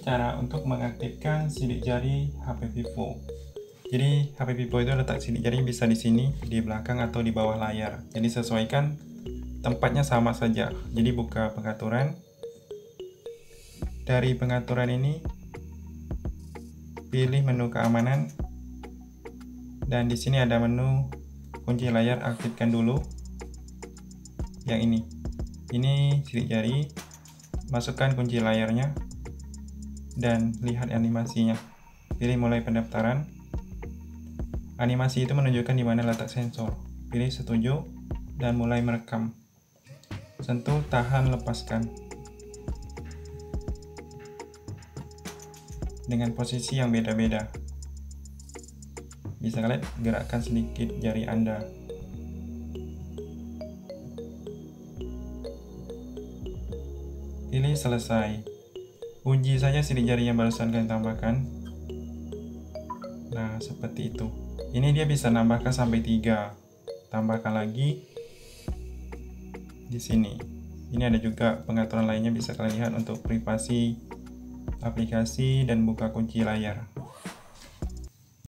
cara untuk mengaktifkan sidik jari HP Vivo. Jadi HP Vivo itu letak sidik jari bisa di sini, di belakang atau di bawah layar. Jadi sesuaikan tempatnya sama saja. Jadi buka pengaturan. Dari pengaturan ini pilih menu keamanan dan di sini ada menu kunci layar aktifkan dulu. Yang ini. Ini sidik jari. Masukkan kunci layarnya dan lihat animasinya. Pilih mulai pendaftaran. Animasi itu menunjukkan di mana letak sensor. Pilih setuju dan mulai merekam. Sentuh, tahan, lepaskan. Dengan posisi yang beda-beda. Bisa kalian gerakkan sedikit jari Anda. Pilih selesai. Uji saja sidik jari barusan kalian tambahkan. Nah, seperti itu. Ini dia bisa nambahkan sampai 3. Tambahkan lagi di sini. Ini ada juga pengaturan lainnya bisa kalian lihat untuk privasi aplikasi dan buka kunci layar.